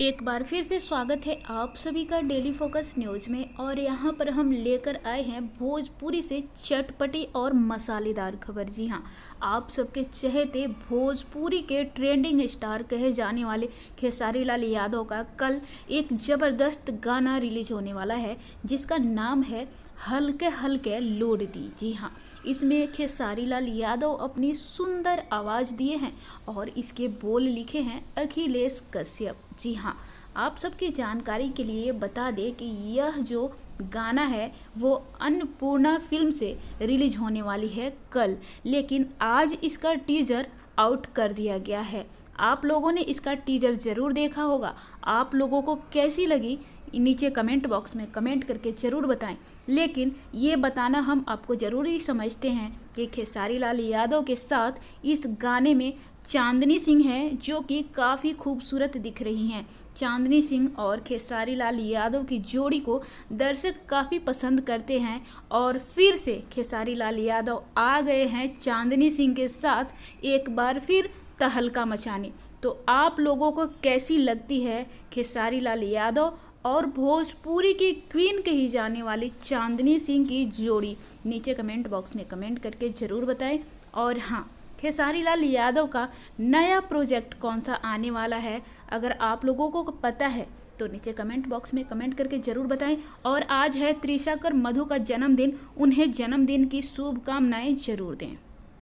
एक बार फिर से स्वागत है आप सभी का डेली फोकस न्यूज़ में। और यहाँ पर हम लेकर आए हैं भोजपुरी से चटपटी और मसालेदार खबर। जी हाँ आप सबके चहेते भोजपुरी के ट्रेंडिंग स्टार कहे जाने वाले खेसारी लाल यादव का कल एक ज़बरदस्त गाना रिलीज़ होने वाला है, जिसका नाम है हल्के हल्के लोड दी जी हाँ इसमें खेसारी लाल यादव अपनी सुंदर आवाज़ दिए हैं और इसके बोल लिखे हैं अखिलेश कश्यप। जी हाँ आप सबकी जानकारी के लिए बता दें कि यह जो गाना है, वो अन्नपूर्णा फ़िल्म से रिलीज़ होने वाली है कल, लेकिन आज इसका टीजर आउट कर दिया गया है। आप लोगों ने इसका टीजर ज़रूर देखा होगा। आप लोगों को कैसी लगी नीचे कमेंट बॉक्स में कमेंट करके ज़रूर बताएँ। लेकिन ये बताना हम आपको ज़रूरी समझते हैं कि खेसारी लाल यादव के साथ इस गाने में चांदनी सिंह हैं जो कि काफ़ी खूबसूरत दिख रही हैं। चांदनी सिंह और खेसारी लाल यादव की जोड़ी को दर्शक काफ़ी पसंद करते हैं और फिर से खेसारी लाल यादव आ गए हैं चांदनी सिंह के साथ एक बार फिर तहलका मचाने। तो आप लोगों को कैसी लगती है खेसारी लाल यादव और भोजपुरी की क्वीन कही जाने वाली चांदनी सिंह की जोड़ी। नीचे कमेंट बॉक्स में कमेंट करके ज़रूर बताएँ। और हाँ खेसारी लाल यादव का नया प्रोजेक्ट कौन सा आने वाला है? अगर आप लोगों को पता है तो नीचे कमेंट बॉक्स में कमेंट करके ज़रूर बताएँ। और आज है त्रिशाकर मधु का जन्मदिन। उन्हें जन्मदिन की शुभकामनाएँ ज़रूर दें।